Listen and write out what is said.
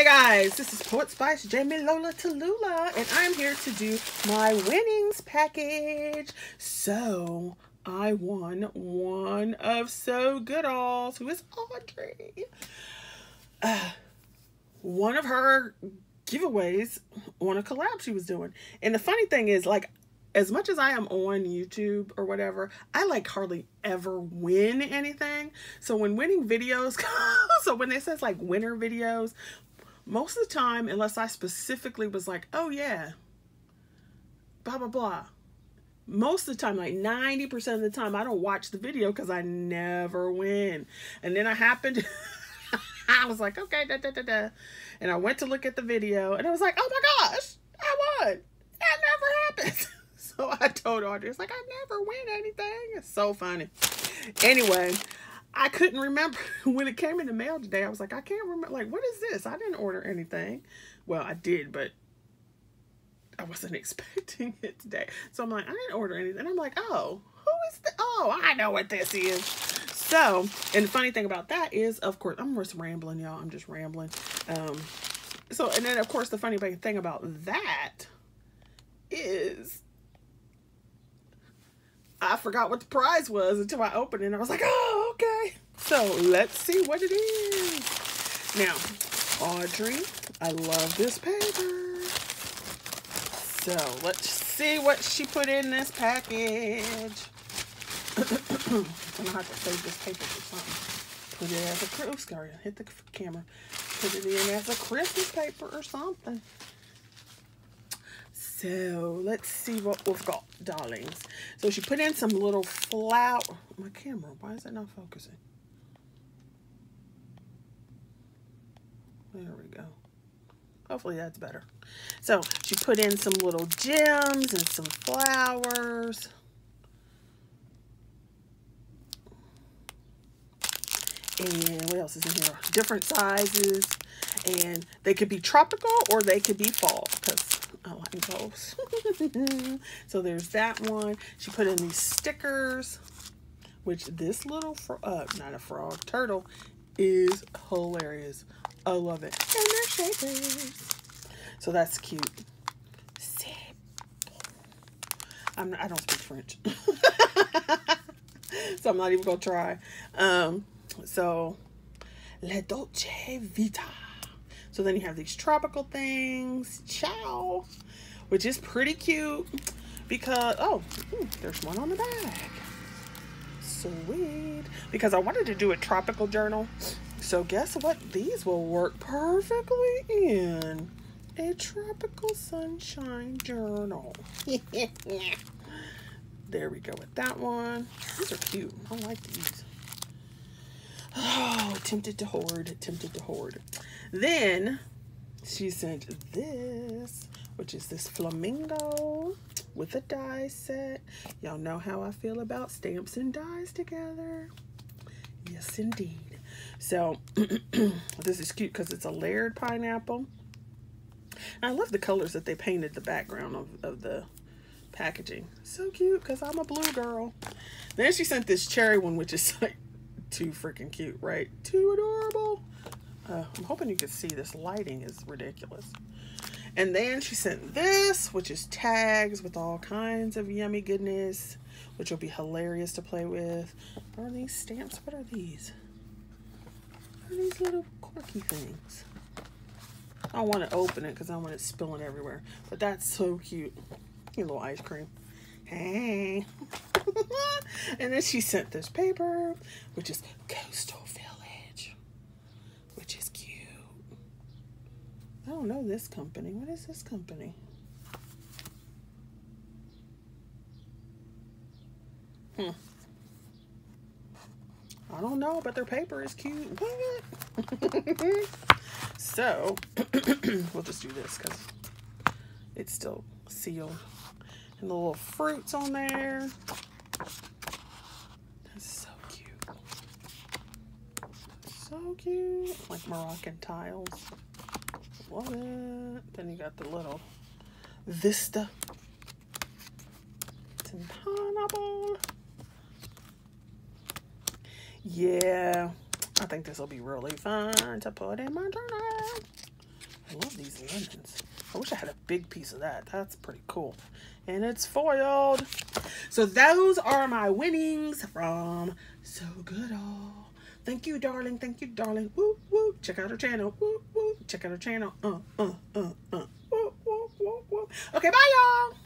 Hey guys, this is Poet Spice Jamie Lola Tallulah, and I'm here to do my winnings package. So, I won one of Sewgoodall's, who is Audrey. Uh, one of her giveaways on a collab she was doing. And the funny thing is, like, as much as I am on YouTube or whatever, I like hardly ever win anything. So when winning videos, so when it says like winner videos, most of the time, unless I specifically was like, oh yeah, blah, blah, blah. Most of the time, like 90% of the time, I don't watch the video because I never win. And then I happened, I was like, okay, da, da, da, da. And I went to look at the video and I was like, oh my gosh, I won. That never happens. So I told Audrey, it's like, I never win anything. It's so funny. Anyway, I couldn't remember when it came in the mail today. I was like, I can't remember. Like, what is this? I didn't order anything. Well, I did, but I wasn't expecting it today. So I'm like, I didn't order anything. I'm like, oh, who is the? Oh, I know what this is. So, and the funny thing about that is, of course, I'm just rambling, y'all. I'm just rambling. Um, so, and then of course, the funny thing about that is I forgot what the prize was until I opened it. And I was like, oh. So let's see what it is. Now, Audrey, I love this paper. So let's see what she put in this package. I'm gonna have to save this paper for something. Put it as a, oops, sorry, hit the camera. Put it in as a Christmas paper or something. So let's see what we've got, darlings. So she put in some little flower. My camera, why is it not focusing? There we go. Hopefully that's better. So she put in some little gems and some flowers. And what else is in here? Different sizes. And they could be tropical or they could be fall because I like those. so there's that one. She put in these stickers, which this little, uh, not a frog, turtle is hilarious. I love it. And shakers. So that's cute. I'm I don't speak French. so I'm not even going to try. Um, so, La Dolce Vita. So then you have these tropical things. Ciao. Which is pretty cute. Because, oh, ooh, there's one on the back. Sweet. Because I wanted to do a tropical journal. So guess what? These will work perfectly in a tropical sunshine journal. there we go with that one. These are cute. I like these. Oh, tempted to hoard, tempted to hoard. Then she sent this, which is this flamingo with a die set. Y'all know how I feel about stamps and dies together. Yes, indeed. So this is cute because it's a layered pineapple. And I love the colors that they painted the background of, of the packaging. So cute because I'm a blue girl. Then she sent this cherry one, which is like too freaking cute, right? Too adorable. Uh, I'm hoping you can see this lighting is ridiculous. And then she sent this, which is tags with all kinds of yummy goodness, which will be hilarious to play with. What are these stamps? What are these? Are these little quirky things? I don't want to open it because I want it spilling everywhere. But that's so cute. A little ice cream. Hey. and then she sent this paper, which is Coastal Village, which is cute. I don't know this company. What is this company? Hmm. I don't know, but their paper is cute. So, we'll just do this because it's still sealed. And the little fruits on there. That's so cute. So cute. Like Moroccan tiles. Love it. Then you got the little Vista. It's in pineapple. Yeah. I think this will be really fun to put in my journal. I love these lemons. I wish I had a big piece of that. That's pretty cool. And it's foiled. So those are my winnings from So Good All. Thank you, darling. Thank you, darling. Woo, woo. Check out her channel. Woo, woo. Check out her channel. Uh, uh, uh, uh. Woo, woo, woo, woo. Okay, bye, y'all.